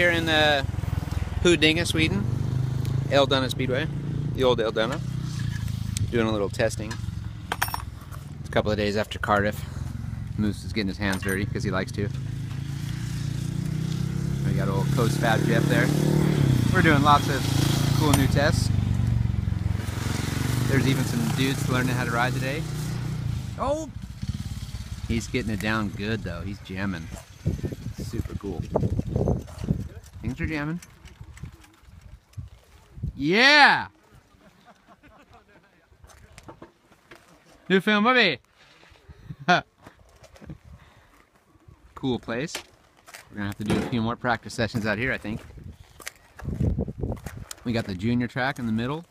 here in uh, Huddinge, Sweden. Eldarnas Speedway, the old Eldarna. Doing a little testing. It's a couple of days after Cardiff. Moose is getting his hands dirty because he likes to. We got old Coast Fab Jeff there. We're doing lots of cool new tests. There's even some dudes learning how to ride today. Oh! He's getting it down good though. He's jamming. Super cool. Are jamming. Yeah! Nu filmar vi! cool place. We're gonna have to do a few more practice sessions out here, I think. We got the junior track in the middle.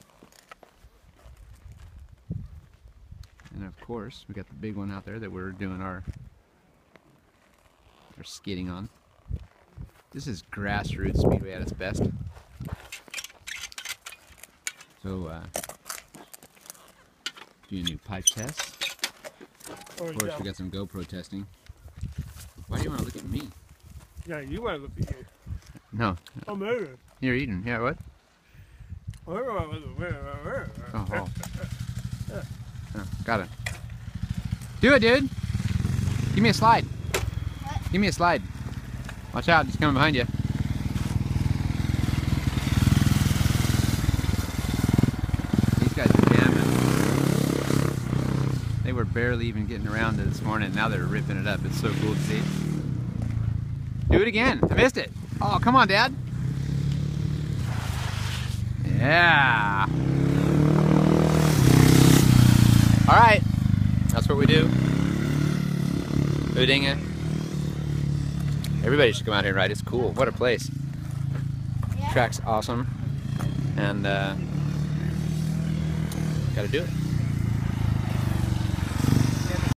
And of course, we got the big one out there that we're doing our, our skidding on. This is grassroots speedway at its best. So, uh, do a new pipe test. Of course, we got some GoPro testing. Why do you want to look at me? Yeah, you want to look at you. No, I'm moving. you're eating. Yeah, what? Oh, Oh, oh. Oh, got it. Do it, dude. Give me a slide. Give me a slide. Watch out, he's coming behind you. These guys are jamming. They were barely even getting around it this morning. Now they're ripping it up. It's so cool to see. Do it again. I missed it. Oh, come on, Dad. Yeah. All right. That's what we do. Huddinge. Everybody should come out here and ride. It's cool. What a place. Yeah. Track's awesome. And uh, gotta do it.